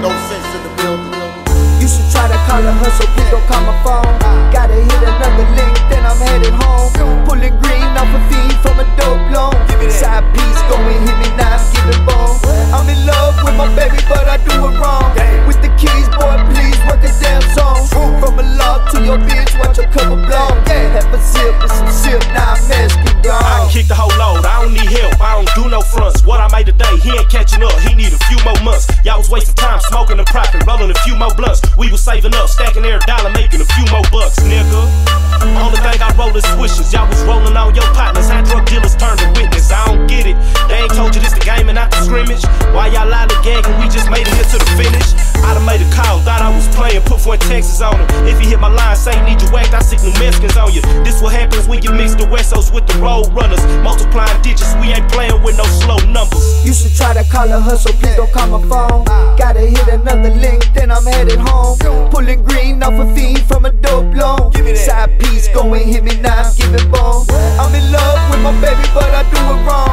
no sense in the building. You should try to call a hustle, please don't call my phone. Gotta Y'all was wasting time smoking the profit, rolling a few more blunts. We was saving up, stacking every dollar, making a few more bucks, nigga. Only thing I roll is swishes, y'all was rolling on your partners, how drug dealers turned to witness. I don't get it, they ain't told you this the game and not the scrimmage. Why y'all lollygagging, we just made it here to the finish. I done made a call, thought I was playing, put four Texas on him. If he hit my line, say need you whacked, I sick New Mexicans on you. This what happens when you mix the Westos with the road runners. Multiplying digits, we ain't playing with no slow numbers. You should try to call a hustle, please don't call my phone. Gotta hit another link, then I'm headed home. Pulling green off a feed from a dope loan. Side piece, go and hit me now, I'm giving bone. I'm in love with my baby, but I do it wrong.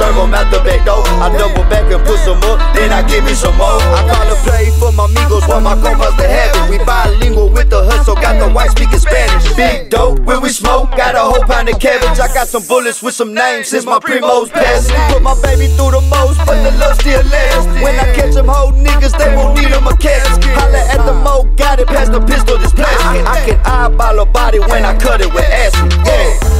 'Em out the back door. I double back and put some up, then I give me some more. I call a play for my amigos, want my compas to have it. We bilingual with the hustle, got the white speaking Spanish. Big dope when we smoke, got a whole pound of cabbage. I got some bullets with some names since my primos passed. Put my baby through the most, but the love still lasts. When I catch 'em whole niggas, they won't need 'em a casket. Holla at the mo, got it past the pistol, this plastic. I can eyeball a body when I cut it with acid. Yeah.